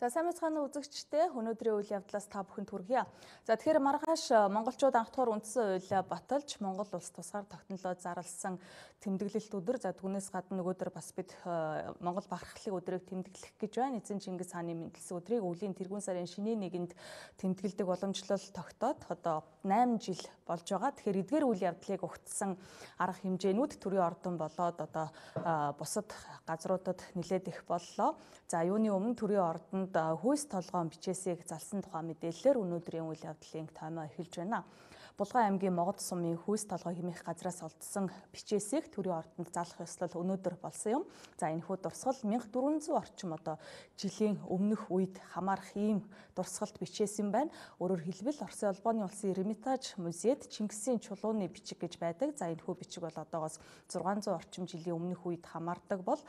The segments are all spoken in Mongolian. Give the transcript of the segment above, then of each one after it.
За сайн мэцхан үзэгчтэй өнөөдрийн үйл явдлаас та бүхэнд хүргье. За тэгэхээр маргааш э, монголчууд анх тугаар үндсэн уйл баталж Монгол улс тусгаар тогтнолоо зарласан тэмдэглэлт өдөр. За түүнээс гадна нөгөөдөр бас бид э, Монгол бахархлын өдрийг тэмдэглэх гэж байна. Эзэн Чингис хааны мэндэлсэн өдрийг өвлийн тэргүүн сарын шинийн нэгэнд тэмдэглэдэг боломжлол тогтоод одоо 8 жил болж байгаа. Тэгэхээр эдгээр үйл явдлыг угтсан арга хэмжээнүүд төрийн ордон болоод одоо э, бусад газруудад нэлээд их боллоо. За юуны өмнө төрийн ордонд Монголд хүйс толгоон бичээсийг залсан тухай мэдээлэлээр өнөөдрийн үйл явдлын таймаа эхэлж байна. Булган аймгийн Могод сумын хүйс толгой хэмээх газраас олдсон бичээсийг төрийн ордонд залах ёслол өнөөдөр болсон юм. За энэ хүү дурсгал 1400 орчим одоо жилийн өмнөх үед хамаарх ийм дурсгалт бичээс юм байна. Өөрөөр хэлбэл Оросын албаны улсын Эрмитаж музейд Чингисийн чулууны бичиг гэж байдаг. За энэ хүү бичиг бол одоогоос 600 орчим жилийн өмнөх үед хамаардаг бол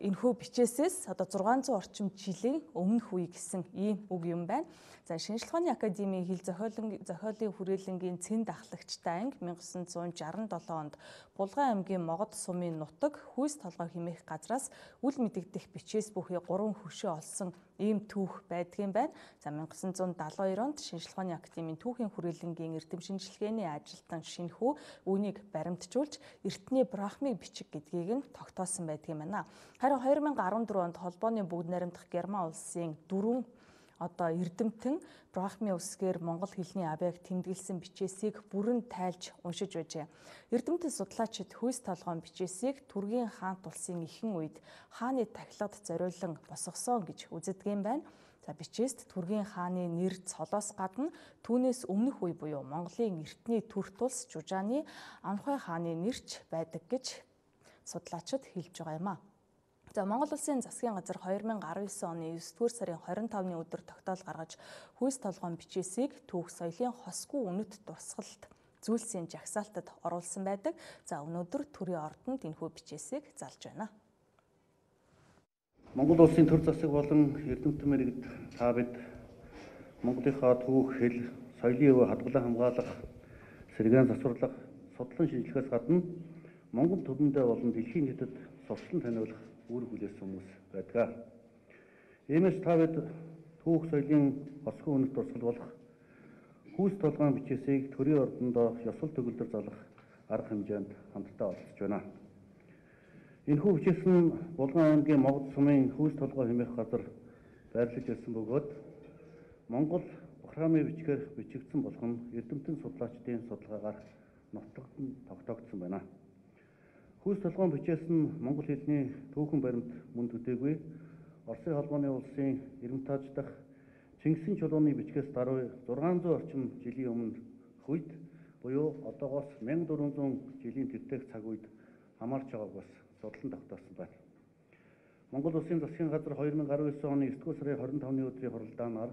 энэхүү бичээсээс одоо 600 орчим жилийн өмнөх үе гэсэн ийм үг юм байна. За шинжлэх ухааны академийн хил зохиолын зохиолын хүрээлэнгийн цэн дахлагчтай анги 1967 онд Булган аймгийн Могод сумын нутаг хүйс толгой хэмээх газраас үл мэдэгдэх бичээс бүхий 3 хөшөө олсон ийм түүх байдгийн байна. За 1972 онд шинжлэх ухааны академийн түүхийн хүрээлэнгийн эрдэм шинжилгээний ажилтан шинхүү үүнийг баримтжуулж эртний брахмиг бичиг гэдгийг нь тогтоосон байдгийн байна. Харин 2014 онд холбооны бүгд найрамдах Герман улсын дөрвөн одоо эрдэмтэн Брахми үсгээр монгол хэлний объект тэмдэглэсэн бичээсийг бүрэн тайлж уншиж байжээ. Эрдэмтэн судлаачид хүйс толгоон бичээсийг Түргийн хаант улсын ихэнх үед хааны тахилгад зориулан босгосон гэж үздэг юм байна. За бичээст Түргийн хааны нэр цолоос гадна түүнээс өмнөх үе буюу Монголын эртний төр тулс Жужааны Анхай хааны нэрч байдаг гэж судлаачид хэлж байгаа юм а. За Монгол Улсын засгийн газар 2019 оны 9-р сарын 25-ны өдөр тогтоол гаргаж хүйс толгоон бичээсийг түүх соёлын хосгүй үнэт дурсгалт зүйлсийн жагсаалтад оруулсан байдаг. За өнөөдөр төрийн ордонд энэхүү бичээсийг залж байна. Монгол Улсын төр засаг болон эрдэмтэн мэрэгд та бид Монголынхаа түүх хэл соёлын өв хадгалан хамгаалах сэргээн засварлах судлан шинжилгэээс гадна Монгол төмөндөө болон дэлхийн нийтэд сурталчилан таниулах үр хүлээсэн хүмүүс байдаг. Иймээс та бид түүх соёлын босгон үнэт дурсгал болох хүүс толгойн бичээсийг төрийн ордондоо ёсол төгөлдөр залах арга хэмжээнд хамтдаа олдсож байна. Энэхүү бичээс нь Булган аймгийн Могод сумын хүүс толгой хэмээх газар байрлаж ирсэн бөгөөд Монгол Бахрамын бичгээр бичигдсэн болгон эрдэмтэн судлаачдын судалгаагаар нотлогд нь тогтоогдсон байна. Хүйс толгойн бичээс нь монгол хэлний түүхэн баримт мөн төдийгүй Оросын холбооны улсын Эрмитаж дахь Чингисийн чулууны бичгээс даруй 600 орчим жилийн өмнө үед буюу одоогоос 1400 жилийн тэртех цаг үед хамаарч байгааг бас судлан тогтоосон байна. Монгол Улсын засгийн газар 2019 оны 9 сарын 25-ны өдрийн хуралдаанаар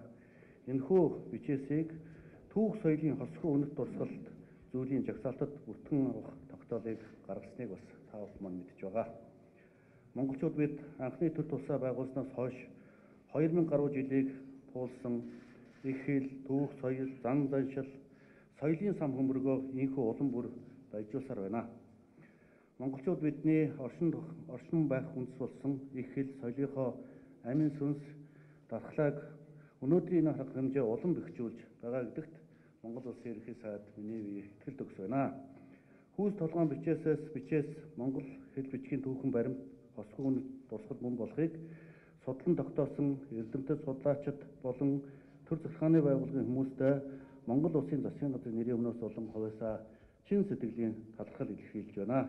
энэхүү бичээсийг түүх соёлын хосхоо үнэт дурсгалт зүйлийн жагсаалтад бүртгэн авах тогтоолыг гаргасныг бас та бүхэн маань мэдж байгаа. Монголчууд бид анхны төр тусаа байгуулснаас хойш 2000 гаруй жилийг туулсан их хэл, түүх, соёл, зан заншил, соёлын сан хөмбөргөө инхүү улам бүр баяжуулсаар байна. Монголчууд бидний оршин оршин байх үндэс болсон их хэл, соёлынхоо амин сүнс, дархлааг өнөөдрийн арга хэмжээ улам бэхжүүлж байгаа гэдэгт Монгол Улсын ерөнхий сайд миний итгэл төгс байна. Хүүс толгоон бичээсээс бичээс Монгол хэл бичгийн түүхэн баримт хосгүй үнэт тусгал мөн болохыг судлан тогтоосон эрдэмтэд судлаачид болон төр захиргааны байгууллагын хүмүүстэй Монгол Улсын засгийн газрын нэрийн өмнөөс болон хувьсаа чин сэтгэлийн талархал илэрхийлж байна.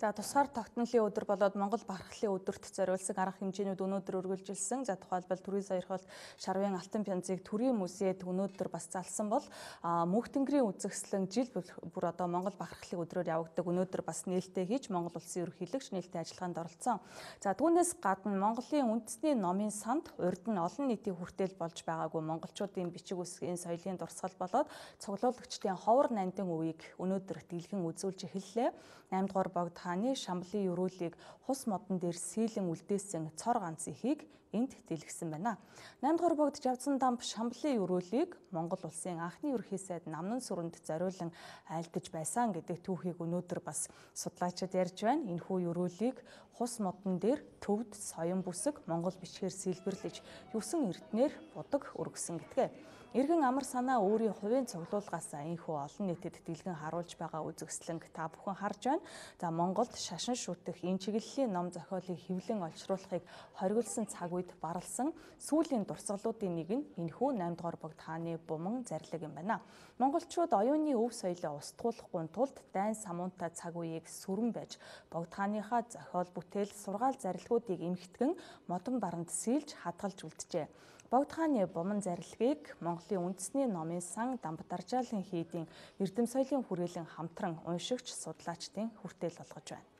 За тусгаар тогтнолын өдөр болоод Монгол бархлын өдөрт зориулсан арга хэмжээнүүд өнөөдөр үргэлжилсэн. За тухайлбал төрийн саярхалт Шарвын алтан пянцыг төрийн музейд өнөөдөр бас залсан бол мөнхтөнгөрийн үзэсгэлэн жил бүр одоо Монгол бархлын өдрөөр явагддаг өнөөдөр бас нээлттэй хийж Монгол улсын ерөнхийлөгч нээлттэй ажиллагаанд оролцсон. За түүнээс гадна Монголын үндэсний номын санд урд нь олон нийтийн хүртэл болж байгаагүй монголчуудын бичиг үсгийн соёлын дурсгал болоод цуглуулагчдын ховор нандин үеийг өнөөдөр дэлгэн үзүүлж эхэллээ. 8 дугаар богд хааны Шамблын өрөөлийг хус модон дээр сийлэн үлдээсэн цор ганц ихийг энд дэлгэсэн байна. 8 дугаар богд Жавцсан дамб Шамблын өрөөлийг Монгол улсын анхны ерөнхий сайд Намнан сүрэнд зориулан айлдаж байсан гэдэг түүхийг өнөөдөр бас судлаачид ярьж байна. Энэхүү өрөөлийг хус модон дээр төвд соён бүсэг Монгол бичгээр сэлбэрлэж юусан эрднэр будаг өргөсөн гэдгээ. Иргэн амар санаа өөрийн хувийн цуглуулгаас энхүү олон нийтэд дэлгэн харуулж байгаа үзэгслэнг та бүхэн харж байна. За Монголд шашин шүтэх энэ чиглэлийн ном зохиолыг хэвлэн олшруулахыг хориглосон цаг үед барлсан сүүлийн дурсгалуудын нэг нь энэхүү 8 дугаар богд хааны буман зарлиг юм байна. Монголчууд оюуны өв соёлоо устгуулахгүй тулд дайн самуунтай цаг үеийг сүрэн байж богд хааныхаа зохиол бүтээл сургаал зарилгуудыг эмхтгэн модон баранд сэлж хадгалж үлджээ. Богд хааны буман зарилгыг Монголын үндэсний номын сан Дамбатаржаалын хийдийн Эрдэм соёлын хүрээлэн хамтран уншигч судлаачдын хүртэл болгож байна.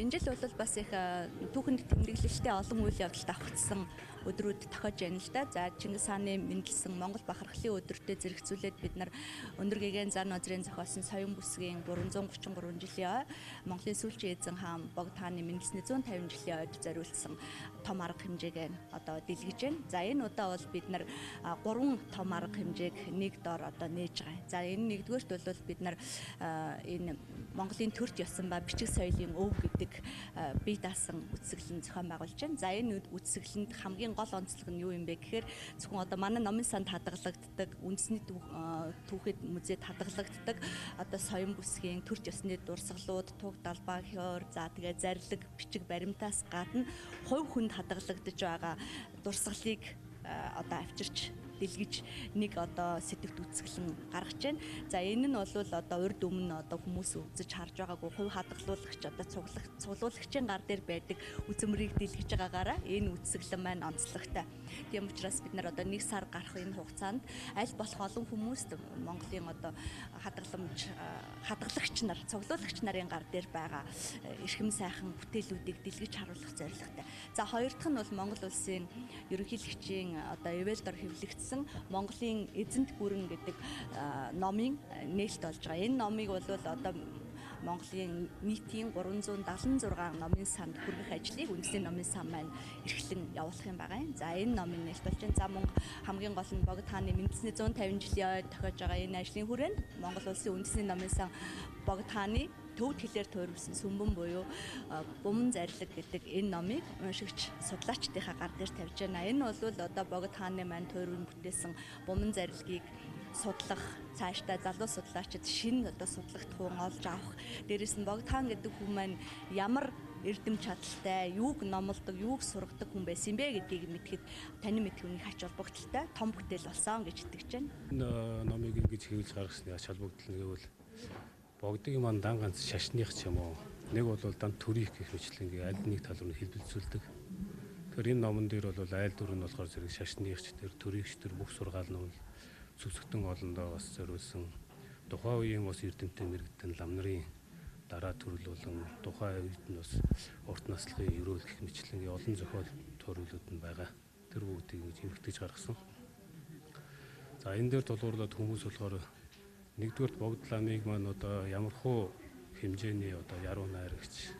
Энэ жил бол бас их түүхэнд тэмдэглэлтэй олон үйл явдалд авчсан өдрүүд тохиож байна л да. За Чингис хааны мэндэлсэн Монгол бахархлын өдөртөө зэрэгцүүлээд бид нар өндөр гэгээн зан нозрын зохиосон соён бүсгийн 333 жилийн Монголын сүүлчийн эзэн хаан Богд хааны мэндэлсний 150 жилийн ойд зориулсан том арга хэмжээг одоо дэлгэж байна. За энэ удаа бол бид нар гурван том арга хэмжээг нэг дор одоо нээж байгаа. За энэ нэгдүгээрт бол бид нар энэ Монголын төрч ёсон ба бичиг соёлын өв гэдэг бие даасан үтсгэлэн зохион байгуулж байна. За энэ үтсгэлэнд хамгийн гол онцлог нь юу юм бэ гэхээр зөвхөн одоо манай номын санд хадгалагддаг, үндэсний түүхэд музейд хадгалагддаг одоо соён бүсгийн төрч ёсны дурсгалууд, туг далбаа хёор, за тэгээ зарлиг, бичиг баримтаас гадна хувь хүнд хадгалагдаж байгаа дурсгалыг одоо авчирч дэлгэж нэг одоо сэтгэвт үсгэлэн гаргаж байна. За энэ нь бол одоо урд өмнө одоо хүмүүс үзэж харж байгаагүй хувь хадгалуулагч одоо цуглах цуглуулагчийн гар дээр байдаг үзмрийг дэлгэж байгаагаараа энэ үсгэлэн маань онцлогтой. Тийм учраас бид нар одоо нэг сар гарах энэ хугацаанд аль болох олон хүмүүст Монголын одоо хадгаламж хадгалагч нар цуглуулагч нарын гар дээр байгаа эрхэм сайхан бүтээлүүдийг дэлгэж харуулах зорилготой. За хоёр дахь нь бол Монгол улсын ерөнхийлөгчийн одоо эвэлдор хэвлэгдсэн Монголын эзэнт гүрэн гэдэг номын нээлт болж байгаа. Энэ номыг бол одоо Монголын нийтийн 376 номын санд хүргэх ажлыг үндэсний номын сан маань эрхлэн явуулах юм байгаа юм. За энэ номын нээлт болж байна. За мөн хамгийн гол нь Богд хааны мэдсний 150 жилийн ойд тохиож байгаа энэ ажлын хүрээнд Монгол улсын үндэсний номын сан Богд хааны төвд хэлээр туурвсан сүмбэн буюу буман зарлиг гэдэг энэ номыг уншигч судлаачдынхаа гар дээр тавьж байна. Энэ бол одоо Богд хааны маань туурвын бүтээсэн буман зарлигийг судлах цаашдаа залуу судлаачид шинэ одоо судлах туун олж авах. Дээрэс нь Богд хаан гэдэг хүн маань ямар эрдэм чадaltaй, юуг номлодог, юуг сургадаг хүн байсан бэ гэдгийг мэдхэд таны мэдхүний хач холбогдолтой том бүтээл болсон гэж итгэж байна. Номыг ингэж хэвлэж гаргасны хач холбогдол нь гэвэл богдгийн ман дан ганц шашных ч юм уу нэг бол дан төрих гэх мэтлэнгээ аль нэг тал руу хэлбэлцүүлдэг. Тэгэхээр энэ номон дээр бол айл дүр нь болохоор зэрэг шашных ч тэр төрихч тэр бүх сургаал нь зүсгтэн олондоо бас зориулсан тухайн үеийн бас эрдэмтэн мэрэгдэн лам нарын дараа төрөл болон тухайн үед нь бас урт наслахын гэх мэтлэнгээ олон зохиол төрөлүүд нь байгаа. Тэр бүгдийг эмгтэж гаргасан. За энэ дээр тулгуурлаад хүмүүс болохоор Нэгдүгээр богд ламыг маань одоо ямархуу хэмжээний одоо яруу найрагч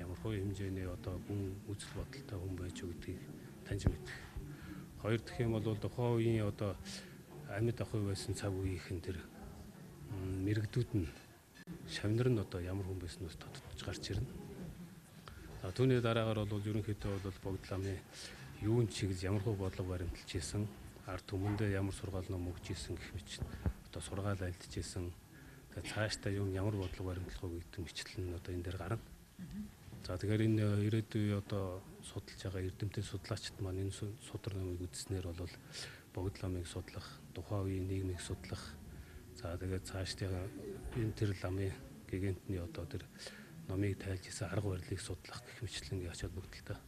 ямархуу хэмжээний одоо хүн үзэл бодолтой хүн байж өгдгийг таньж мэдэх. Хоёр дахь юм бол тухайн үеийн одоо амьд ах байсан цаг үеийнхэн тэр мэрэгдүүд нь шавнар нь одоо ямар хүн байснаас тодтож гарч ирнэ. За түүний дараагаар бол ерөнхийдөө бол богд ламын юун чиглэж ямар хөө бодлого баримталж исэн ард түмэндээ ямар сургаал ном өгч исэн гэх мэт одоо сургаал альдчихсэн цаашдаа юм ямар бодлого баримтлах уу гэдэг мэтлэл нь одоо энэ дээр гарна. За тэгэхээр энэ ирээдүйн одоо судалж байгаа эрдэмтэн судлаачид маань энэ судар номыг үзснээр бол богд ламыг судлах, тухайн үеийн нийгмийг судлах. За тэгээд цаашдаа энэ тэр ламын гэгэнтний одоо тэр номыг тайлж исэн арга барилыг судлах гэх мэтлэн яач холбогдолтой.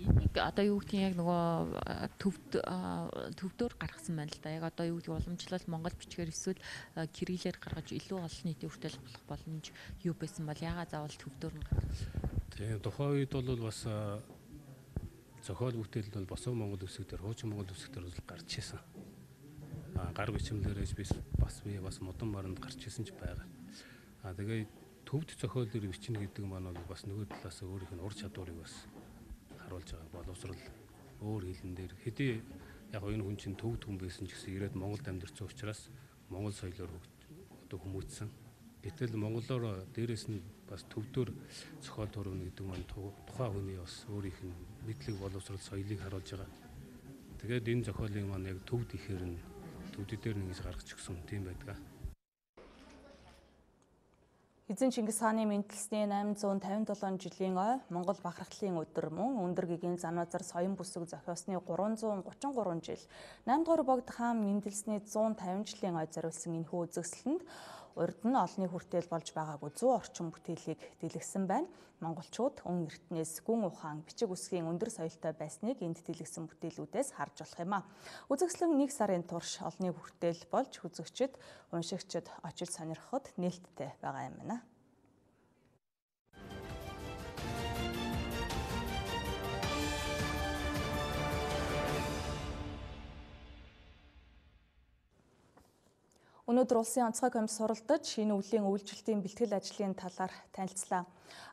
Энийг одоо юу гэдгийг яг нөгөө төвд төвдөр гаргасан байна л да. Яг одоо юу гэдэг уламжлал монгол бичгээр эсвэл кириллээр гаргаж илүү олон нийтийн хүртэл болох боломж юу байсан бол ягаа заавал төвдөр нь гаргасан. Тийм тухайн үед бол бас зохиол бүтээл бол босоо монгол үсэг дээр хуучин монгол үсэг дээр бол гарч ирсэн. А гар бичмлэрээс би бас би бас модон маранд гарч ирсэн ч байгаа. А тэгээ төвд зохиол дээр бичнэ гэдэг маань бол бас нөгөө талаас өөрийнх нь ур чадварыг бас харуулж байгаа боловсрал өөр хэлэн дээр хэдий яг энэ хүн чинь төвд хүн байсан ч гэсэн ирээд Монголд амьдарсан учраас монгол соёлоор одоо хүмүүжсэн. Гэтэл монголоор дээрэс нь бас төвдөр зохиол төрөвнө гэдэг маань тухайн хүний бас өөрийнх нь мэдлэг боловсрал соёлыг харуулж байгаа. Тэгээд энэ зохиолын маань яг төвд ихээр нь төвдөдөр нь ингэж гаргаж өгсөн тийм байдаг. Эзэн Чингис хааны мэндэлсний 857 жилийн ой Монгол бахархлын өдөр мөн өндөр гэгийн Занвазар соён бүсэг зохиосны 333 жил 8 дугаар богд хаан мэндэлсний 150 жилийн ой зориулсан энэхүү үзэсгэлэнд урд нь олны хүртэл болж байгаагүй 100 орчим бүтээлийг дэлгэсэн байна. Монголчууд өн эртнээс гүн ухаан бичиг үсгийн өндөр соёлтой байсныг энд дэлгэсэн бүтээлүүдээс харж болох юм а. Үзэсгэлэн 1 сарын турш олны хүртэл болж үзэгчд, уншигчид очиж сонирхоход нээлттэй байгаа юм байна. Өнөөдөр улсын онцгой комисс суралдаж шинэ өвлийн үйлчлэлтийн бэлтгэл ажлын талаар танилцлаа.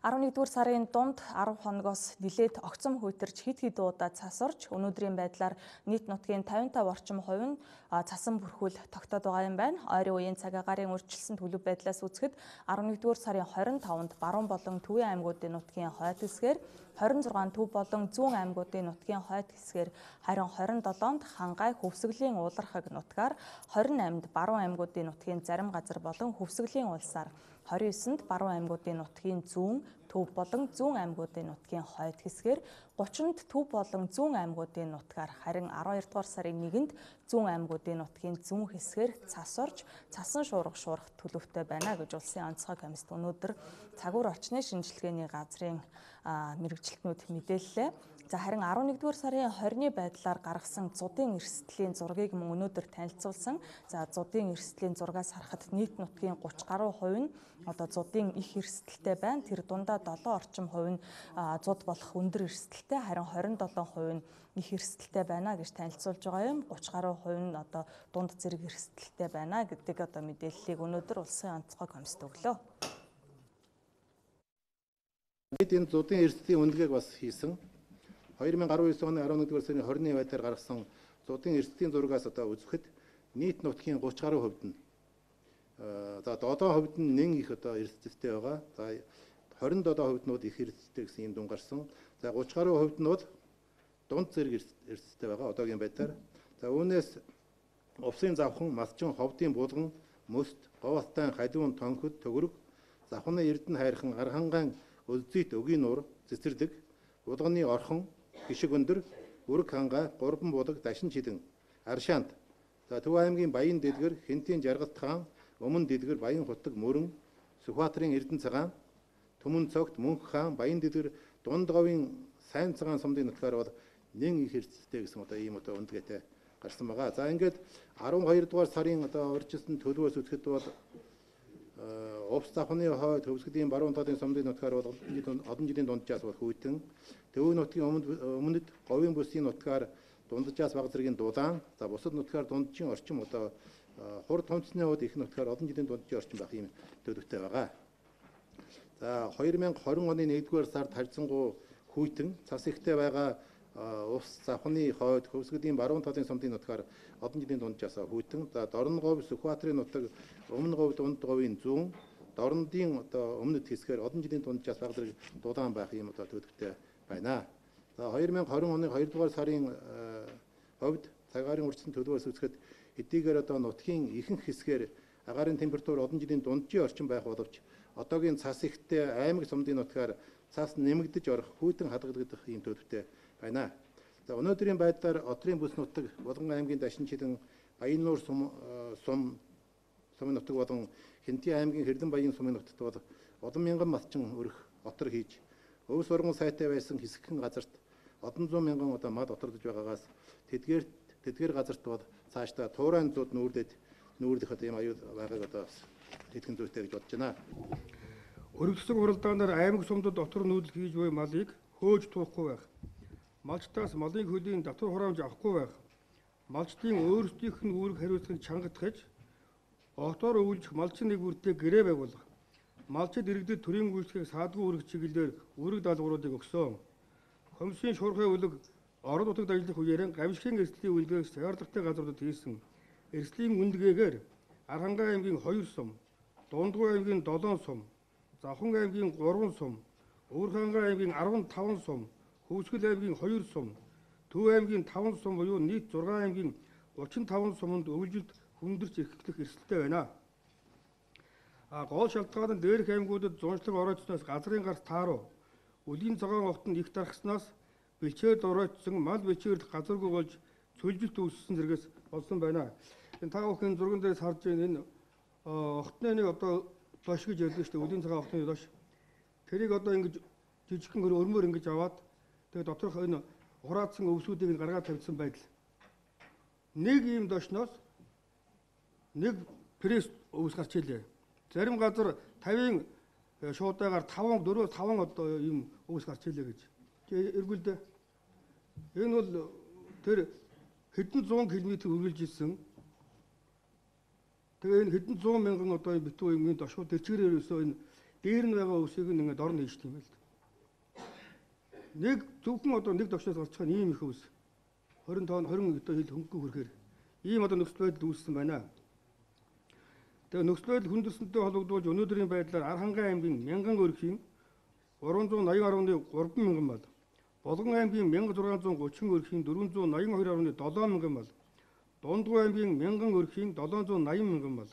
11-р сарын дунд 10 хоногоос нилээд огцом хөтөрч хид хид удаа цас орж өнөөдрийн байдлаар нийт нутгийн 55 орчим хувь нь цасан бүрхүүл тогтоод байгаа юм байна. Ойрын үеийн цаг агарын үржилсэн төлөв байдлаас үзэхэд 11-р сарын 25-нд Баруун болон Төвийн аймагуудын нутгийн хойд хэсгээр 26 төв болон зүүн аймагуудын нутгийн хойд хэсгээр харин 27-нд хангай хөвсгөлийн уулархаг нутгаар 28-нд баруун аймагуудын нутгийн зарим газар болон хөвсгөлийн улсаар 29-нд баруун аймагуудын нутгийн зүүн, төв болон зүүн аймагуудын нутгийн хойд хэсгээр 30-нд төв болон зүүн аймагуудын нутгаар харин 12 дугаар сарын 1-нд зүүн аймагуудын нутгийн зүүн хэсгээр цас орж цасан шуурга шуурах төлөвтэй байна гэж улсын онцгой комиссд өнөөдөр цагуур орчны шинжилгээний газрын мэрэгчлэтнүүд мэдээллээ. За харин 11-р сарын 20-ны байдлаар гаргасан зудын эрсдлийн зургийг мөн өнөөдөр танилцуулсан. За зудын эрсдлийн зургаас харахад нийт нутгийн 30 гаруй хувь нь одоо зудын их эрсдэлтэй байна. Тэр дундаа 7 орчим хувь нь зуд болох өндөр эрсдэлтэй, харин 27 хувь нь их эрсдэлтэй байна гэж танилцуулж байгаа юм. 30 гаруй хувь нь одоо дунд зэрэг эрсдэлтэй байна гэдэг одоо мэдээллийг өнөөдөр улсын онцгой комиссд өглөө. Бид энэ зудын эрсдлийн үнэлгээг бас хийсэн. 2019 оны 11-р сарын 20-ны байдлаар гаргасан зуудын эрсдлийн зургаас одоо үзэхэд нийт нутгийн 30 гаруй хувьд нь за 7 хувьд нь нэн их одоо эрсдэлтэй байгаа. За 27 хувьднууд их эрсдэлтэй гэсэн юм дүн гарсан. За 30 гаруй хувьд нь бол дунд зэрэг эрсдэлтэй байгаа одоогийн байдлаар. За үүнээс увсын завхан, масчин, ховдын булган, мөст, говалтайн, халиун, тонхид, төгөрөг, завхны эрдэнэ хайрхан, арханган, өлзийт, өгийн нуур, цэцэрлэг, булганы орхон, гişиг өндөр, үрэг ханга, гурван булаг, дашин чидэн, аршаант. За Төв аймгийн Баян дэлгэр, Хинтийн Жаргалт хаан, Өмнө дэлгэр, Баян хутаг, Мөрөн, Сүхбаатарын Эрдэнэ цагаан, Түмэн цогт, Мөнх хаан, Баян дэлгэр, Дунд говийн Сайн цагаан сумдын нутгаар бол нэн их хэрэгцтэй гэсэн одоо ийм одоо үндгээтэй гарсан байгаа. За ингээд 12 дугаар сарын одоо урьдчилсан төлөвөөс үзэхэд бол Увс завхны хойд төвсгдийн баруун талын сумдын нутгаар бол олон жилийн дунджаас бол хүйтэн Төв нутгийн өмнөд говийн бүсийн нутгаар дунджаас баг зэргийн дулаан за бусад нутгаар дунджийн орчим одоо хур томцны хувьд их нутгаар олон жилийн дунджийн орчим байх юм төлөвтэй байгаа. За 2020 оны 1-р сард харьцангуй хүйтэн цас ихтэй байгаа ус завхны хойд хөвсгөлийн баруун талын сумдын нутгаар олон жилийн дунджаас хүйтэн за Дорноговь Сүхбаатарын нутаг өмнө говь дунд говийн зүүн Дорнодын одоо өмнөд хэсгээр олон жилийн дунджаас баг зэрэг дулаан байх юм одоо төлөвтэй байна. За 2020 оны 2 дугаар сарын хувьд цагаарын урьдчилан төлөвөөс үзэхэд эдийгээр одоо нутгийн ихэнх хэсгээр агаарын температур олон жилийн дунджийн орчим байх боловч одоогийн цас ихтэй аймаг сумдын нутгаар цас нэмэгдэж орох хүйтэн хадгалагдах юм төлөвтэй байна. За өнөөдрийн байдлаар Отрын бүс нутаг, Булган аймгийн Дашинчилан, Баяннуур сум сум сумын нутаг болон Хинтийн аймгийн Хэрлэн Баян сумын нутагт бол олон мянган малчин өрх отор хийж Өв сургууль сайтай байсан хэсэгхэн газарт одон зуун мянган удаа мад отордож байгаагаас тэдгээр тэдгээр газарт бол цаашдаа туурайн зууд нүүрлээд нүүрлэхэд юм аюул байгааг одоо тэтгэн зүйтэй гэж бодож байна. Өргөдсөн хуралдаанаар аймаг сумдад дотор нүүдэл хийж буй малыг хөөж туухгүй байх. Малчтаас малын хөлийн татвар хураамж авахгүй байх. Малчдын өөрсдийнх нь үүрэг хариуцлагыг чангатгаж отоор өвлжих малчин нэгүртээ гэрээ байгуулах. Малчид иргэдэд төрийн гүйцэтгэх саадгүй үүрэг чиглэлээр үүрэг даалгавруудыг өгсөн. Комиссийн шуурхай үлэг орон нутагт ажиллах үеэр гамшигын эрсдлийн үлгээх шаардлагатай газруудад хийсэн эрсдлийн үндэгээгээр Архангай аймгийн 2 сум, Дундгой аймгийн 7 сум, Завхан аймгийн 3 сум, Өвөрхангай аймгийн 15 сум, Хөвсгөл аймгийн 2 сум, Төв аймгийн 5 сум буюу нийт 6 аймгийн 35 суманд өвлжилт хүндэрч эрхлэх эрсдэлтэй байна. А гол шалтгаан нь дээрх аймагуудад зуншлаг оройтсноос газрын гарт тааруу үлийн цагаан огтод их дарахснаас бэлчээр оройтсон мал бичээр газаргүй болж цөлжилт үүссэн зэрэгс болсон байна. Энэ та бүхэн зурган дээрс харж байгаа энэ огтны нэг одоо дош гэж ярьдаг шүү дээ. Үлийн цагаан огтны дош. Тэрийг одоо ингэж жижигхэн хөр өрмөр ингэж аваад тэгээ доторх энэ хураацсан өвсүүдийг нь гаргаад тавьсан байдал. Нэг ийм дошноос нэг пресс өвс гарч илээ. Зарим газар 50-ын шуудаагаар 5 4 5 одоо ийм өвс гарч илээ гэж. Тэгээ эргүүлдэ. Энэ бол тэр хэдэн 100 км үргэлж ирсэн. Тэгээ энэ хэдэн 100 мянган одоо битүү юм дошгоо тэрчгэрээр өсөө энэ дээр нь байгаа өвсийг нь ингээд орно хийж тийм байл. Нэг зөвхөн одоо нэг дошноос гарч байгаа ийм их өвс 20 тонн 20 одоо хил хөнгөн хүрэхээр ийм одоо нөхцөл байдал үүссэн байна. Тэгээ нөхцөл хүндэрсэнтэй холбогдуулж өнөөдрийн байдлаар Архангай аймгийн Мянган өрхийн 380.3 мянган мал, Болгон аймгийн 1630 өрхийн 482.7 мянган мал, Дундгой аймгийн Мянган өрхийн 780 мянган мал,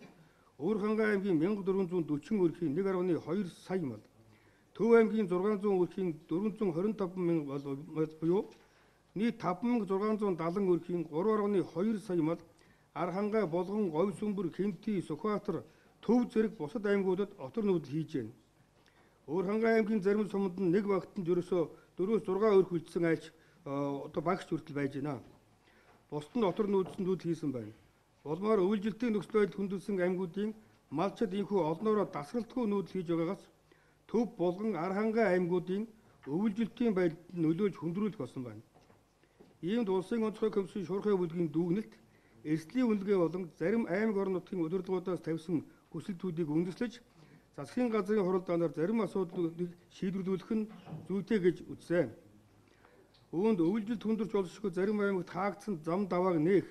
Өвөрхангай аймгийн 1440 өрхийн 1.2 сая мал, Төв аймгийн 600 өрхийн 425 мянган мал буюу нийт 5670 өрхийн 3.2 сая мал Архангай, Болгон, Говь сүмбэр, Хэмти, Сүхбаатар, Төв зэрэг бусад аймагуудад отор нүүдэл хийж байна. Өөрхангай аймгийн зарим сумд нь нэг багтанд ерөөсөө 4-6 өрх үлдсэн айлч одоо багш хүртэл байж байна. Бусад нь отор нүүдэлд нүүдэл хийсэн байна. Улмаар өвлжилтийн нөхцөл байдал хүндэлсэн аймагуудын малчид инхүү олноороо дасгалтгүй нүүдэл хийж байгаагаас төв болгон Архангай аймагуудын өвлжилтийн байдалд нөлөөлж хүндрүүлэх болсон байна. Иймд улсын онцгой комиссийн шуурхай бүлгийн дүүгнэлт эрсдлийн үнэлгээ болон зарим аймаг нутгийн удирдлагуудаас тавьсан хүсэлтүүдийг үндэслэж засгийн газрын хуралдаанаар зарим асуудлуудыг шийдвэрлүүлэх нь зүйтэй гэж үзсэн. Үүнд өвлжилт хүндэрч болшгүй зарим аймагт хаагдсан зам давааг нээх,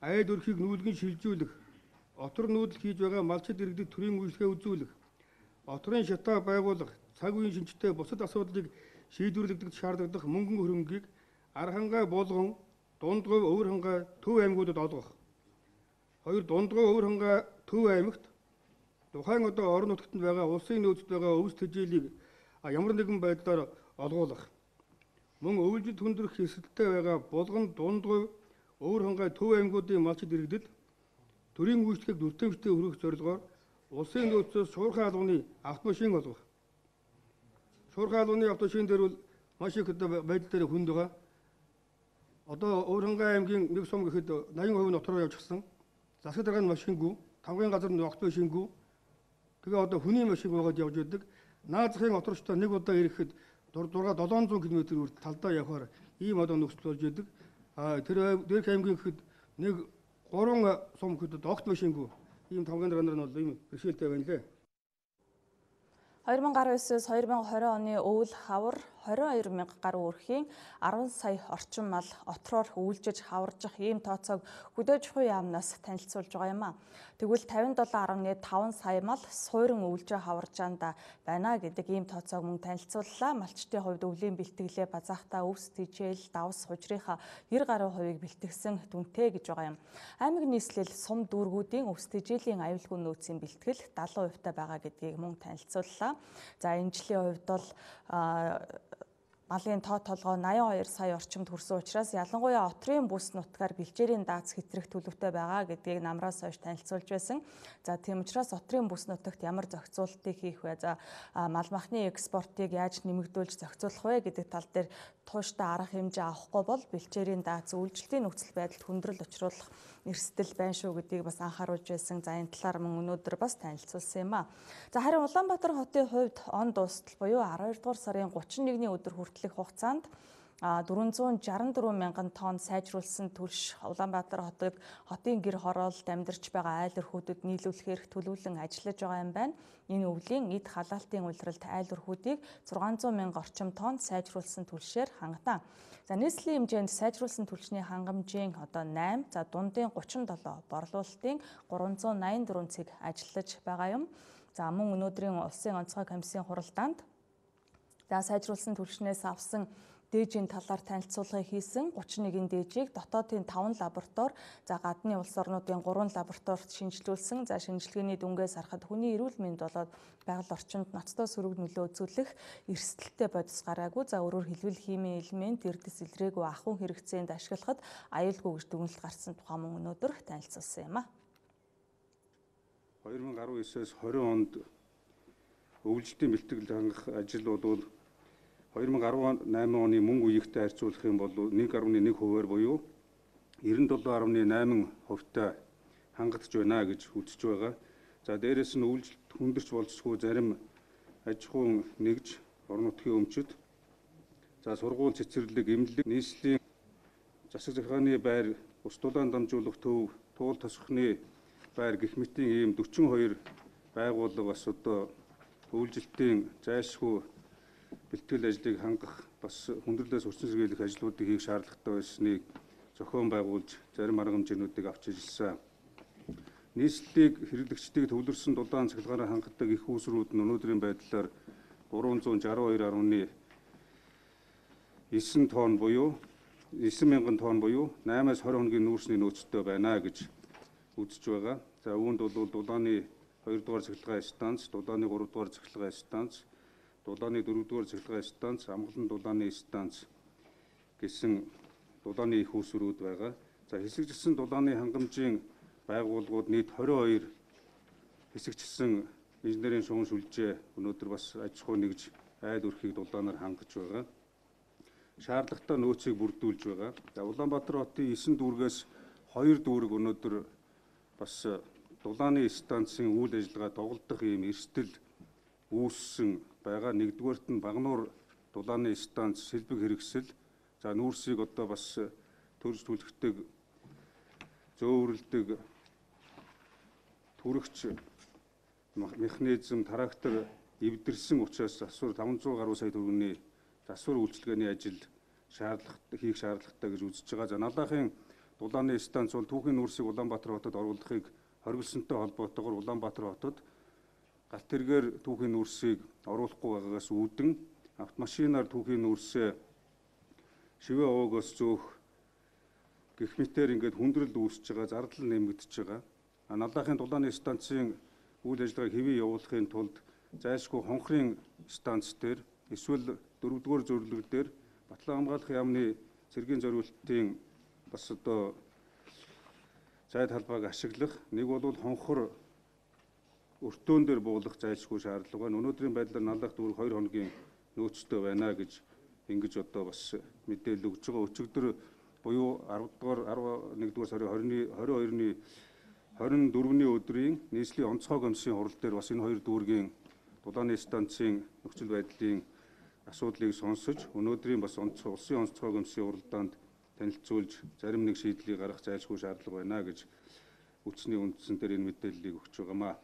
айд өрхийг нүүлгэн шилжүүлэх, отор нүүдэл хийж байгаа малчид иргэдэд төрийн үйлчлэгээ үзүүлэх, отрын шатаа байгуулах, цаг үеийн шинжтэй бусад асуудлыг шийдвэрлэгдэх шаардлагадах мөнгөн хөрөнгийг Архангай болгон Дундгой Өвөрхангай төв аймагуудад олгох. Хоёр Дундгой Өвөрхангай төв аймагт тухайн одоо орон нутгад байгаа улсын нөөцөд байгаа өвс төжийлийг ямар нэгэн байдлаар олгуулах. Мөн өвлжид хүндрэх хэсэлттэй байгаа булган дундгой өөр хангай төв аймагуудын малчид иргэдэд төрийн үйлчлэгийг дүртэмжтэй өргөх зорилгоор улсын нөөцөөс шуурхай албаны автомашин олгох. Шуурхай албаны автомашин дээр бол маш их одоо байдал дээр хүнд байгаа. Одоо Өөрхангай аймгийн нэг сум гэхэд 80% нь отроо явчихсан. Засаг дарганы машингүй, тавгын газар нь огт машингүй, Тэгээ одоо хүний машин байгаад явж байдаг. Наазахын оторчтой нэг удаа ирэхэд 6 700 км үрд талдаа явахаар ийм одоо нөхцөл болж байдаг. А тэр дээрх аймгийн гэхэд нэг 3 сум хөдөд огт машингүй ийм тавгын дараанаар нь бол ийм бэрхшээлтэй байна лээ. 2019-с 2020 оны өвөл хавар 22 мянга гаруй өрхийн 10 сая орчим мал отроор өвлжиж хаваржих ийм тооцоог хөдөөж хуй яамнаас танилцуулж байгаа юм а. Тэгвэл 57.5 сая мал суурин өвлжөө хаваржаанда байна гэдэг ийм тооцоог мөн танилцууллаа. Малчтын хувьд өвлийн бэлтгэлээ базаахтаа өвс тижэл давс хужрынхаа 90 гаруй хувийг бэлтгэсэн дүнтэй гэж байгаа юм. Аймаг нийслэл сум дүүргүүдийн өвс тижээлийн аюулгүй нөөцийн бэлтгэл 70% та байгаа гэдгийг мөн танилцууллаа. За энэ жилийн хувьд бол малын тоо толгой 82 сая орчимд хүрсэн учраас ялангуяа отрын бүс нутгаар бэлчээрийн дац хэтрэх төлөвтэй байгаа гэдгийг намраас хойш танилцуулж байсан. За тийм учраас отрын бүс нутагт ямар зохицуултыг хийх вэ? За мал махны экспортыг яаж нэмэгдүүлж зохицуулах вэ гэдэг тал дээр тууштай арга хэмжээ авахгүй бол бэлчээрийн дац үйлчлэлийн нөхцөл байдалд хүндрэл учруулах эрсдэл байна шүү гэдгийг бас анхааруулж байсан. За энэ талаар мөн өнөөдөр бас танилцуулсан юм а. За харин Улаанбаатар хотын хувьд он дуустал буюу 12 дугаар сарын 31-ний өдөр хүртэлх хугацаанд 464 мянган тонн сайжруулсан түлш Улаанбаатар хотыг хотын гэр хороолд амьдарч байгаа айл өрхүүдэд нийлүүлэхээр төлөвлөн ажиллаж байгаа юм байна. Энэ өвлийн эд халаалтын улиралд айл өрхүүдийг 600 мянга орчим тонн сайжруулсан түлшээр хангатаа. За нийслэлийн хэмжээнд сайжруулсан түлшний хангамжийн одоо 8, за дундын 37, борлуулалтын 384 цэг ажиллаж байгаа юм. За мөн өнөөдрийн улсын онцгой комиссийн хуралдаанд за сайжруулсан түлшнээс авсан дээжийн талаар танилцуулгыг хийсэн 31 дээжийг дотоодын 5 лаборатори за гадны улс орнуудын 3 лабораторид шинжилүүлсэн. За шинжилгээний дүнгээс харахад хүний эрүүл мэнд болоод байгаль орчинд ноцтой сөрөг нөлөө үзүүлэх эрсдэлтэй бодис гараагүй. За өөрөөр хэлбэл химийн элемент эрдэс илрээгүй ахуйн хэрэгцээнд ашиглахад аюулгүй гэж дүгнэлт гарсан тухай мөн өнөөдөр танилцуулсан юм а. 2019-с 20 онд өвлөлтийн бэлтгэл хангах ажил бол 2018 оны мөнгө үеигтэй харьцуулах юм бол 1.1 хувиар буюу 97.8 хувьтай хангагдж байна гэж үзэж байгаа. За дээрэс нь үйлчлэлт хүндэрч болцсогүй зарим аж ахуйн нэгж орон нутгийн өмчөд за сургууль цэцэрлэг эмнэлэг нийслэлийн засаг захааны байр ус дулаан дамжуулах төв туул тосхны байр гэх мэтийн ийм 42 байгууллага бас одоо үйлчлэлтийн зайлшгүй бэлтгэл ажлыг хангах бас хүндрэлээс урьдчилан сэргийлэх ажлуудыг хийх шаардлагатай байсныг зохион байгуулж зарим арга хэмжээнүүдийг авч ажилласан. Нийслэлийг хэрэглэгчдийг төвлөрсөн дулаан цахилгаараа хангадаг их усрууд нь өнөөдрийн байдлаар 362.9 тонн буюу 9000 тонн буюу 8-аас 20 хоногийн нүүрсний нөөцтэй байна гэж үзэж байгаа. За үүнд бол дулааны 2 дугаар цахилгаан станц, дулааны 3 дугаар цахилгаан станц, дулааны 4-р цахилгаан станц, амгалан дулааны станц гэсэн дулааны их усрүүд байгаа. За хэсэгчилсэн дулааны хангамжийн байгууллагууд нийт 22 хэсэгчилсэн инженерийн шугам сүлжээ өнөөдөр бас аж ахуй нэгж айл өрхийг дулаанаар хангаж байгаа. Шаардлагатай нөөцийг бүрдүүлж байгаа. За Улаанбаатар хотын 9 дүүргээс 2 дүүрэг өнөөдөр бас дулааны станцын үйл ажиллагаа доголдох ийм эрсдэл үүссэн байгаа. Нэгдүгээрт нь Багнуур дулааны станц сэлбэг хэрэгсэл за нүүрсийг одоо бас төрж түлхдэг зөөвөрлөдөг түрэгч механизм трактор эвдэрсэн учраас засвар 500 гаруй сая төгрөгийн засвар үйлчилгээний ажил шаардлагатай хийх шаардлагатай гэж үзэж байгаа. За налаахын дулааны станц бол түүхийн нүүрсийг Улаанбаатар хотод оруулахыг хориглосонтой холбоотойгоор Улаанбаатар хотод галт тэргээр түүхийн нүүрсийг оруулахгүй байгаагаас үүдэн автомашинаар түүхийн нүүрсээ шивээ овоогоос зөөх гэх мэтээр ингээд хүндрэл үүсэж байгаа, зардал нэмэгдэж байгаа. А налаахын дулааны станцын үйл ажиллагааг хэвээ явуулахын тулд зайлшгүй хонхрын станц дээр эсвэл дөрөвдүгээр зөвлөлт дээр Батлан хамгаалах яамны цэргийн зориултын бас одоо зайд халбааг ашиглах нэг бол хонхор өртөөн дээр буулгах зайлшгүй шаардлага байна. Өнөөдрийн байдлаар налах дүүрэг 2 хоногийн нөөцтэй байна гэж ингэж одоо бас мэдээлэл өгж байгаа. Өчигдөр буюу 10 дугаар 11 дугаар сарын 20-ны 22-ны 24-ний өдрийн нийслэлийн онцгой комиссийн хурал дээр бас энэ хоёр дүүргийн дулааны станцын нөхцөл байдлын асуудлыг сонсож өнөөдрийн бас онцгой улсын онцгой комиссийн хуралдаанд танилцуулж зарим нэг шийдлийг гаргах зайлшгүй шаардлага байна гэж үтсний үндсэн дээр энэ мэдээллийг өгч байгаамаа.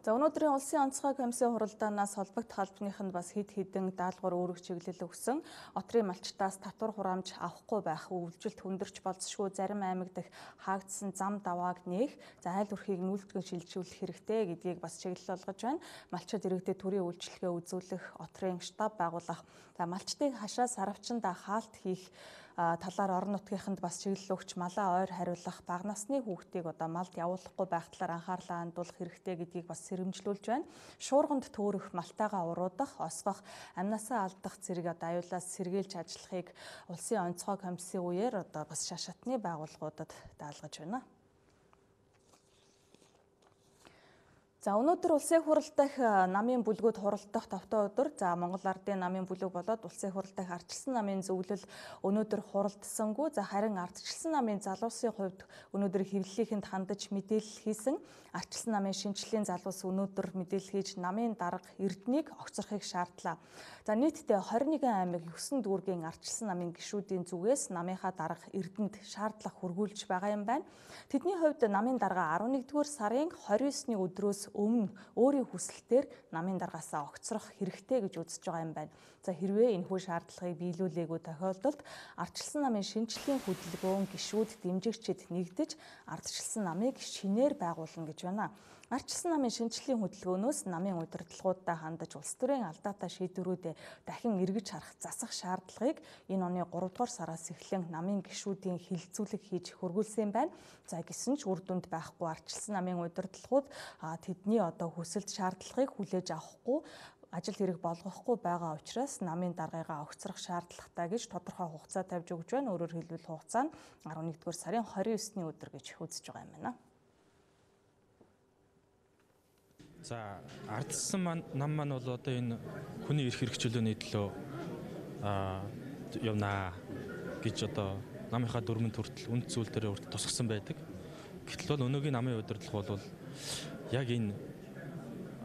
За өнөөдрийн улсын онцгой комиссийн хуралдаанаас холбогдох албаныханд бас хэд хэдэн даалгавар үүрэг чиглэл өгсөн. Отрын малчтаас татвар хураамж авахгүй байх, өвлжилт хүндэрч болцшгүй зарим аймаг дэх хаагдсан зам давааг нээх, за айл өрхийг нүүлтгэн шилжүүлэх хэрэгтэй гэдгийг бас чиглэл болгож байна. Малчид иргэдэд төрийн үйлчлэгээ үзүүлэх, отрын штаб байгуулах, за малчтыг хашаа сарвчанда хаалт хийх талаар орон нутгийнханд бас чиглэл өгч малаа ойр хариулах бага насны хүүхдийг одоо малд явуулахгүй байх талаар анхаарлаа хандуулах хэрэгтэй гэдгийг бас сэрэмжлүүлж байна. Шуурганд төөрөх малтайгаа уруудах, осгох, амнасаа алдах зэрэг одоо аюулаас сэргийлж ажиллахыг улсын онцгой комиссийн үеэр одоо бас шашаатны байгууллагуудад даалгаж байна. За өнөөдөр улсын хурал дахь намын бүлгүүд хуралдах тавтай өдөр. За Монгол Ардын намын бүлэг болоод улсын хурал дахь ардчилсан намын зөвлөл өнөөдөр хуралдсангүй. За харин ардчилсан намын залуусын хувьд өнөөдөр хэвлэлийнхэнд хандаж мэдээлэл хийсэн. Ардчилсан намын шинжлэлийн залуус өнөөдөр мэдээлэл хийж намын дарга Эрднийг огцорхыг шаардлаа. За нийтдээ 21 аймаг 9 дүүргийн ардчилсан намын гишүүдийн зүгээс намынхаа дарга Эрдэнэд шаардлага хургуулж байгаа юм байна. Тэдний хувьд намын дарга 11-р сарын 29-ны өдрөөс өмнө өөрийн хүсэлтээр намын даргаасаа огцрох хэрэгтэй гэж үзэж байгаа юм байна. За хэрвээ энэхүү шаардлагыг биелүүлээгүй тохиолдолд ардчилсан намын шинжилгээний хөдөлгөөн гишүүд дэмжигчид нэгдэж ардчилсан намыг шинээр байгуулна гэж байна. Ардчилсан намын шинжилгээний хөдөлгөөнөөс намын удирдлагуудаа хандаж улс төрийн алдаатай шийдвэрүүдэд дахин эргэж харах засах шаардлагыг энэ оны 3 дугаар сараас эхлэн намын гишүүдийн хилцүүлэг хийж хөргүүлсэн байна. За гисэн ч үр дүнд байхгүй ардчилсан намын удирдлагууд тэдний одоо хүсэлт шаардлагыг хүлээж авахгүй ажил хэрэг болгохгүй байгаа учраас намын даргаагаа огцрох шаардлагатай гэж тодорхой хугацаа тавьж өгч байна. Өөрөөр хэлбэл хугацаа нь 11-р сарын 29-ны өдөр гэж үзэж байгаа юм байна. За ардсан нам маань бол одоо энэ хүний эрх хэрэгчлөөний төлөө аа явнаа гэж одоо намынхаа дөрмөн төртөл үнд зүйл дээр урд тусгасан байдаг. Гэтэл бол өнөөгийн намын удирдлага бол яг энэ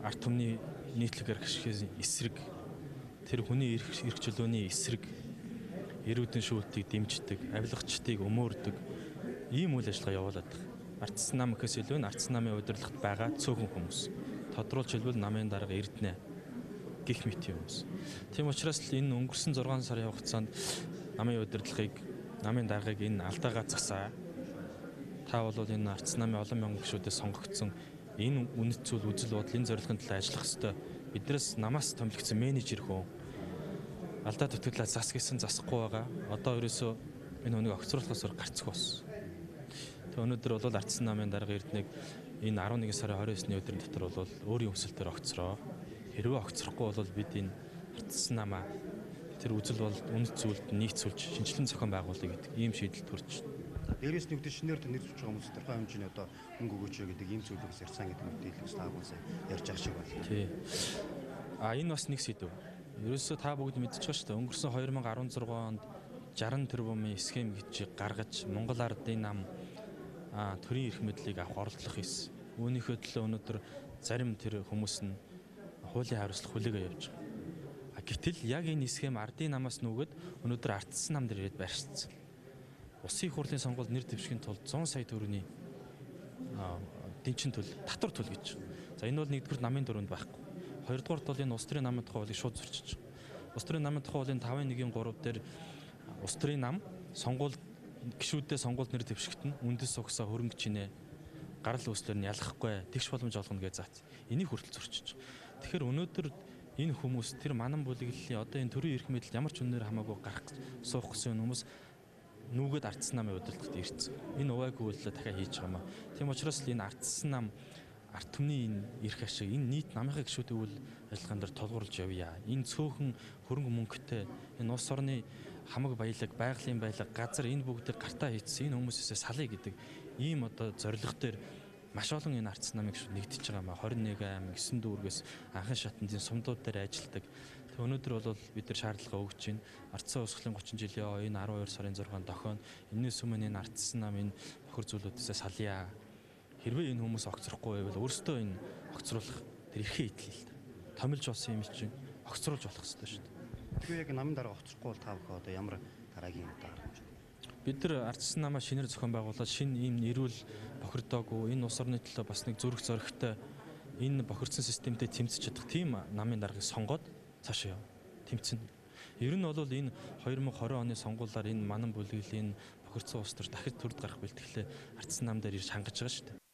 арт түмний нийтлэг архишхээс эсрэг тэр хүний эрх хэрэгчлөөний эсрэг эрүүдэн шүүлтийг дэмждэг, авилгачдыг өмөөрдөг ийм үйл ажиллагаа явуулдаг. Ардсан нам гэхээс илүү нь ардсан намын удирдлагт байгаа цөөхөн хүмүүс тодруулж хэлбэл намын дарга эрдэнэ гих мэт юмс. Тийм учраас л энэ өнгөрсөн 6 сарын хугацаанд намын удирдлагыг намын даргыг энэ алдаагаа засаа. Та бол энэ арц намын олон мянган гишүүдээс сонгогдсон энэ үнэт зүйл үзэл бодлын зорилгын төлөө ажиллах ёстой. Биднээс намаас томилгдсон менежер хүн алдаа төтгөлөө зас гэсэн засахгүй байгаа. Одоо ерөөсөө энэ хүнийг огцруулахаас гарцх болсон. Тэг өнөөдөр бол арцсан намын дарга эрдэнэг энэ 11 сарын 29-ны өдрийн дотор бол өөрийн өсөлтөөр огцроо. Хэрвээ огцрохгүй бол бид энэ ардсан намаа тэр үзэл бол үнэт зүйлд нийцүүлж шинжилэн зохион байгуулъя гэдэг ийм шийдэл байна. Дээрээс нь үүдшнээр тань нэрвч байгаа хүмүүс тодорхой хэмжээний одоо мөнгө өгөөч гэдэг ийм зүйлээс ярьсан гэдэг мэдээлэл бас таагуулсан ярьж байгаа шиг байна. Тий. А энэ бас нэг сэдв. Ерөөсөө та бүгд мэдчихэж шүү дээ. Өнгөрсөн 2016 онд 60 тэрбумын схем гэж гаргаж Монгол ардын нам төрийн эрх мэдлийг авах оролдлого хийсэн. Үүнийхөө төлөө өнөөдөр зарим тэр хүмүүс нь хуулийн хариуцлага хүлээгээ явж байгаа. Гэтэл яг энэ схем ардын намаас нүгэд өнөөдөр ардсан нам дээр ирээд байршсан. Улсын их хурлын сонгуульд нэр дэвшихийн тулд 100 сая төгрөгийн дэнчин төл, татвар төл гэж. За энэ бол нэгдүгээр намын дөрөнд байхгүй. Хоёрдугаар бол энэ улс төрийн намын тухай хуулийг шууд зөрчиж. Улс төрийн намын тухай хуулийн 5.1-ийн 3 дээр улс төрийн нам сонгуульд гişүүдээ сонгуульд нэр дэвшигт нь үндэс угсаа хөрөнгө чинээ гарал үүслэр нь ялахгүй тэгш боломж олгоно гэж заац. Энийг хүртэл зөрчиж. Тэгэхээр өнөөдөр энэ хүмүүс тэр манан бүлэглэлийн одоо энэ төрийн эрх мэдэл ямар ч үнээр хамаагүй гарах суух гэсэн хүмүүс нүгэд ардсан намын удирдлагт ирсэн. Энэ увайгүй үйлдэл дахиад хийж байгаа юм. Тийм учраас л энэ ардсан нам арт түмний энэ эрх ашиг энэ нийт намынхаа гişүүдийн үйл ажиллагаан дээр толгуурлж явъя. Энэ цөөхөн хөрөнгө мөнгөтэй энэ улс орны хамаг баялаг, байгалийн баялаг, газар энэ бүгдийг гартаа хийцсэн энэ хүмүүсээс салъя гэдэг ийм одоо зорилго дээр маш олон энэ арц намыг нэгдэж байгаа маа 21 аймаг 9 дүүргээс анхан шатны сумдууд дээр ажилладаг. Тэг өнөөдөр бол бид нар шаардлага өгч байна. Ардсан усхлын 30 жилийн энэ 12 сарын 6-нд дохион энэс өмнө энэ ардсан нам энэ бохир зүйлүүдээс салъя. Хэрвээ энэ хүмүүс огцрохгүй байвал өөрсдөө энэ огцруулах тэр эрхээ идэл л та. Томилж болсон юм чинь огцруулж болох хэрэгтэй шүү дээ. Тэгэхээр яг намын дараа оцрохгүй бол та бүхэн одоо ямар дараагийн гаргаж байна? Бид нар ардсан намаа шинээр зохион байгуулаад шинэ ийм нэрүүл бохирдоогүй энэ улс орны төлөө бас нэг зүрх зоригтой энэ бохирдсон системтэй тэмцэж чадах тийм намын даргаыг сонгоод цаашаа яв. Тэмцэн. Ер нь бол энэ 2020 оны сонгуулиар энэ манан бүлэглэлийн бохирдсон улс төр дахид төрд гарах бэлтгэлээ ардсан нам дээр ирж хангаж байгаа шүү дээ.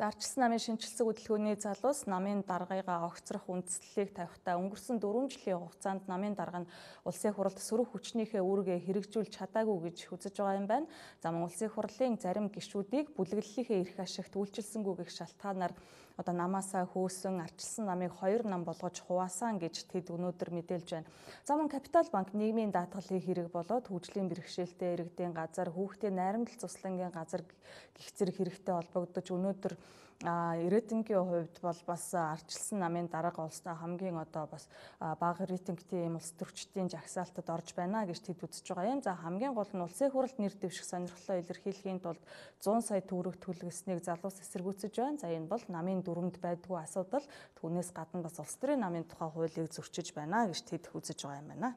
За арчилсан намын шинжилсэн хөдөлгөөний залуус намын даргыгаа огцрох үндслэлийг тавихтаа өнгөрсөн 4 жилийн хугацаанд намын дарга нь улсын хуралд сөрөг хүчнийхээ үүргээ хэрэгжүүлж чадаагүй гэж үзэж байгаа юм байна. За мөн улсын хурлын зарим гишүүдийг бүлэглэлийнхээ эрх ашигт үйлчилсэнгүй гэх шалтгаанаар одоо намаасаа хөөсөн арчилсан намыг хоёр нам болгож хуваасан гэж тэд өнөөдөр мэдээлж байна. За мөн Капитал банк нийгмийн даатгалыг хэрэг болоод хөгжлийн бэрхшээлтэй иргэдийн газар, хүүхдийн найрамдал цуслангийн газар гих зэрэг хэрэгтэй холбогдож өнөөдөр А рейтингийн хувьд бол бас арчилсан намын дарга улстай хамгийн одоо бас бага рейтингтэй юм улс төрчдийн жагсаалтад орж байна гэж тэд үзэж байгаа юм. За хамгийн гол нь улсын хурлд нэр дэвших сонирхлоо илэрхийлэхийн тулд 100 сая төгрөг төлгөснийг залуус эсэргүүцэж байна. За энэ бол намын дүрмд байдгүй асуудал. Түүнээс гадна бас улс төрийн намын тухай хуулийг зөрчиж байна гэж тэд үзэж байгаа юм байна.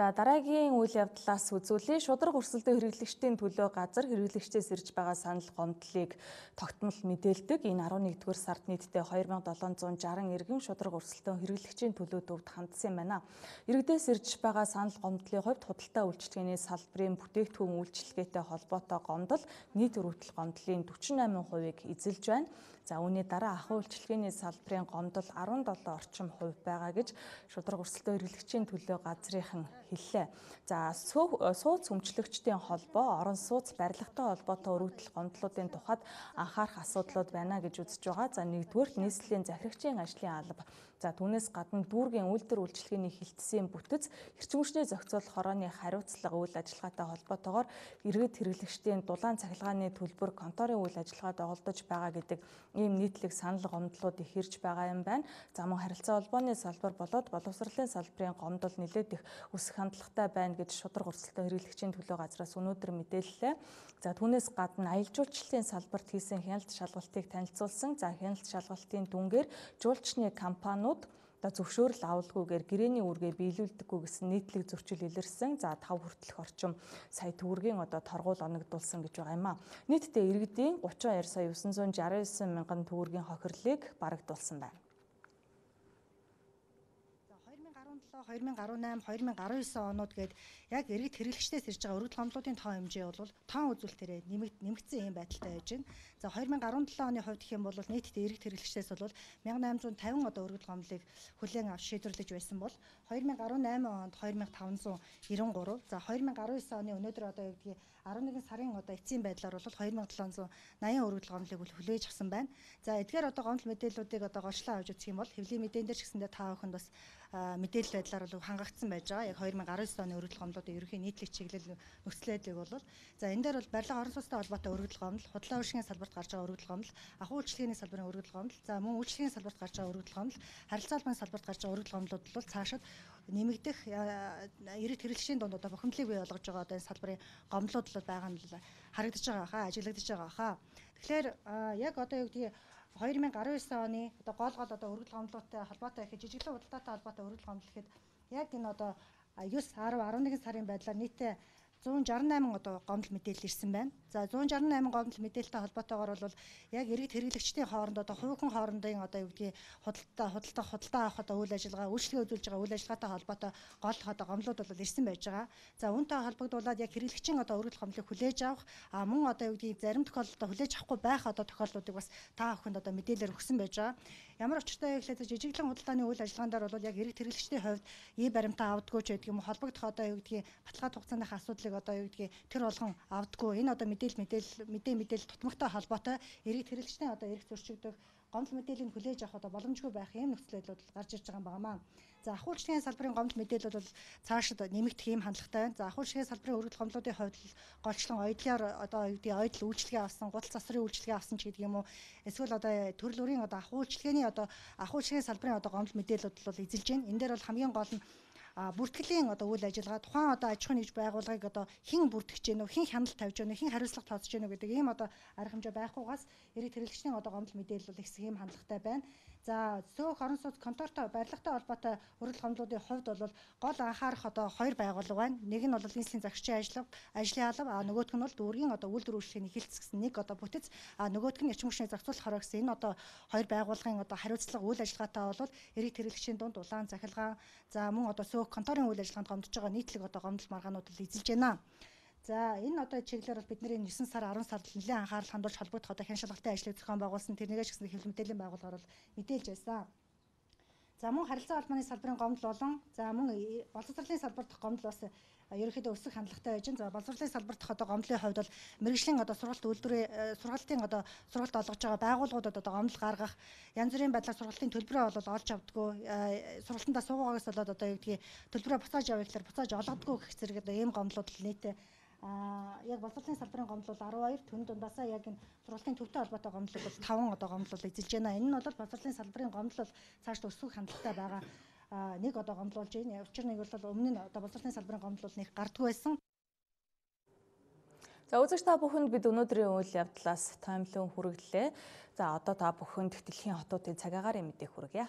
За дараагийн үйл явдлаас үзүүлээ. Шудраг өрсөлдөө хэрэглэгчдийн төлөө газар хэрэглэгчдээс ирж байгаа санал гомдлыг тогтмол мэдээлдэг. Энэ 11-р сард нийтдээ 2760 иргэн шудраг өрсөлдөө хэрэглэгчийн төлөө төвд хандсан байна. Иргэдээс ирж байгаа санал гомдлын хувьд худалдаа үйлчилгээний салбарын бүтээгдэхүүн үйлчилгээтэй холбоотой гомдол нийт өрөвдөл гомдлын 48%-ийг эзэлж байна. За үүний дараа ахуй үйлчилгээний салбарын гомдол 17 орчим хувь байгаа гэж шудраг өрсөлдөө хэрэглэгчийн төлөө газрынхан хэллээ. За сууц өмчлөгчдийн холбоо орон сууц барилгатай холбоотой өргөдөл гомдлуудын тухайд анхаарах асуудлууд байна гэж үзэж байгаа. За нэгдүгээр нийслэлийн захирагчийн ажлын алба За түүнээс гадна дүүргийн үйлдвэр үйлчилгээний хилцсэн бүтэц эрчим хүчний зохицол хорооны хариуцлага үйл ажиллагаатай холбоотойгоор иргэд хэрэглэгчдийн дулаан цахилгааны төлбөр конторын үйл ажиллагаад оролдож байгаа гэдэг ийм нийтлэг санал гомдлууд их ирж байгаа юм байна. За мөн харилцаа холбооны салбар болоод боловсролын салбарын гомдол нэлээд их өсөх хандлагатай байна гэж шудраг өрсөлдөөн хэрэглэгчийн төлөө газраас өнөөдөр мэдээллээ. За түүнээс гадна аялал жуулчлалын салбарт хийсэн хяналт шалгалтыг танилцуулсан. За хяналт шалгалтын дүнгээр жуулчны компаниуд одоо зөвшөөрөл авалгүйгээр гэрээний үргээ биелүүлдэггүй гэсэн нийтлэг зөрчил илэрсэн. За 5 хүртэлх орчим сая төгрөгийн одоо торгуул оногдуулсан гэж байгаа юм а. Нийтдээ иргэдийн 32 сая 969 мянган төгрөгийн хохирлыг барагдуулсан байна. 2018 2019 онууд гээд яг иргэд хэрэглэгчдээс ирж байгаа өргөдөл гомдлуудын тоо хэмжээ бол тоон үзүүлэлтээр нэмэгдсэн юм байдалтай байж байна. За 2017 оны хувьд гэх юм бол нийтдээ иргэд хэрэглэгчдээс бол 1850 одоо өргөдөл гомдлыг хүлээн авч шийдвэрлэж байсан бол 2018 онд 2593 за 2019 оны өнөөдөр одоо юу гэдгийг 11 сарын одоо эцсийн байдлаар бол 2780 өргөдөл гомдлыг хүлээж авсан байна. За эдгээр одоо гомдол мэдээллүүдийг одоо голчлон авч үзэх юм бол хэвлийн мэдэн дээр ч гэсэндээ та бүхэнд бас мэдээлэл байдлаар бол хангагдсан байж байгаа. Яг 2019 оны өргөдөл гомдлуудын ерөнхий нийтлэг чиглэл нөхцөл байдлыг бол за энэ дээр бол барилга орон сууцтай холбоотой өргөдөл гомдол, худлаа үйлчлэгийн салбарт гарч байгаа өргөдөл гомдол, ахуй үйлчлэгийн салбарын өргөдөл гомдол, за мөн үйлчлэгийн салбарт гарч байгаа өргөдөл гомдол, харилцаа албаны салбарт гарч байгаа өргөдөл гомдлууд бол цаашид нэмэгдэх иргэд хэрэглэгчийн дунд одоо бухимдлыг бий болгож байгаа одоо энэ салбарын гомдлууд бол байгаа нь харагдаж байгаа хаа, ажиглагдаж байгаа хаа. Тэгэхээр яг одоо юу гэдгийг 2019 оны одоо гол гол одоо өргөдөл гомдлоотой холбоотой их жижиглэн худалдаатай холбоотой өргөдөл гомдол гэхэд яг энэ одоо 9 10 11 сарын байдлаар нийтээ 168 одоо гомдол мэдээлэл ирсэн байна. За 168 гомдол мэдээлэлтэй холбоотойгоор бол яг иргэд хэрэглэгчдийн хооронд одоо хувийн хоорондын одоо юу гэдгийг худалдаа худалдаа худалдаа авах одоо үйл ажиллагаа үйлчлэгээ үзүүлж байгаа үйл ажиллагаатай холбоотой гол одоо гомдлууд бол ирсэн байж байгаа. За үүнтэй холбогдуулаад яг хэрэглэгчийн одоо өргөдөл гомдлыг хүлээж авах а мөн одоо юу гэдгийг зарим тохиолдолд хүлээж авахгүй байх одоо тохиолдлуудыг бас та бүхэнд одоо мэдээлэлээр өгсөн байж байгаа. Ямар учиртай вэ гэхлээр жижиглэн худалдааны үйл ажиллагаан дээр бол яг иргэд хэрэглэгчдийн хувьд ий баримтаа авдаггүй ч гэдэг юм холбогдох одоо юу гэдгийг баталгаа хугацааны асуудлыг одоо юу гэдгийг тэр болгон авдаггүй. Энэ одоо мэдээлэл мэдээлэл мэдээ мэдээлэл тутмагтай холбоотой иргэд хэрэглэгчдийн одоо эрх зөрчигдөх гомдол мэдээллийг хүлээж авах одоо боломжгүй байх юм нөхцөл байдал гарч ирж байгаа юм байна. За ахуулчгийн салбарын гомдол мэдээлэл бол цаашид нэмэгдэх юм хандлагатай байна. За ахуулчгийн салбарын өргөдөл гомдлуудын хувьд голчлон ойдлоор одоо юу гэдэг ойдл үйлчлэгээ авсан, гутал засрын үйлчлэгээ авсан ч гэдэг юм уу. Эсвэл одоо төрөл бүрийн одоо ахуулчлагын одоо ахуулчгийн салбарын одоо гомдол мэдээлэлүүд бол эзэлж байна. Энэ дээр бол хамгийн гол нь бүртгэлийн одоо үйл ажиллагаа тухайн одоо аж ахуй нэгж байгууллагыг одоо хэн бүртгэж гэнэ хэн хяналт тавьж гэнэ хэн хариуцлага тооцож гэнэ гэдэг ийм одоо арга хэмжээ байхгүйгаас эрэг хэрэглэгчдийн одоо гомдол мэдээлэл бол их хэсэг ийм хандлагатай байна. За сөөх орон сууц контортой барилгатай холбоотой өргөл гомдлуудын хувьд бол гол анхаарах одоо хоёр байгууллага байна. Нэг нь бол нийслэлийн захирчийн ажлага, ажлын алба, а нөгөөх нь бол дүүргийн одоо үйлдвэр үйлчлэгийн эхэлц гэсэн нэг одоо бүтэц, а нөгөөх нь эрчим хүчний зохицуулах хороо гэсэн энэ одоо хоёр байгууллагын одоо хариуцлага үйл ажиллагаатай бол эрэг хэрэглэгчийн дунд улаан захилгаан, за мөн одоо сөөх конторын үйл ажиллагаанд гомдож байгаа нийтлэг одоо гомдол маргаанууд л эзэлж байна. За энэ одоо чиглэлээр бол бидний 9 сар 10 сард нэлээд анхаарал хандуулж холбогдох одоо хян шалгалтын ажлыг зохион байгуулсан тэрнийгээ ч гэсэн хэвлэл мэдээллийн байгууллагаар бол мэдээлж байсан. За мөн харилцаа холбооны салбарын гомдол болон за мөн боловсролын салбар дахь гомдол бас ерөнхийдөө өсөх хандлагатай байж байна. За боловсролын салбар дахь одоо гомдлын хувьд бол мэрэгжлийн одоо сургалт үйлдвэрээ сургалтын одоо сургалт олгож байгаа байгууллагуудад одоо гомдол гаргах янз бүрийн байдлаар сургалтын төлбөрөө бол олж авдаггүй сургалтандаа суугаагаас болоод одоо юу гэдгийг төлбөрөө буцааж авъя гэхээр буцааж олгодгүй гэх зэрэг одоо ийм гомдлууд нийтээ Аа яг боловсролын салбарын гомдол бол 12, түн дундаасаа яг энэ сургалтын төвтэй холбоотой гомдол бол 5 одоо гомдол эзэлж байна. Энэ нь бол боловсролын салбарын гомдол бол цааш өсөх хандлагатай байгаа. Аа нэг одоо гомдлуулж байна. Учир нэг бол өмнө нь одоо боловсролын салбарын гомдол нэг гардгүй байсан. За үзэгч та бүхэнд бид өнөөдрийн үйл явдлаас таймлын хүргэлээ. За одоо та бүхэнд дэлхийн хотуудын цагаагаар мэдээх хүргье.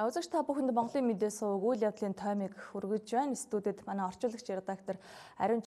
За үзэгч та бүхэнд Монголын мэдээ сувг үйл явдлын таймыг хүргэж байна. Студид манай орчуулагч редактор Ариун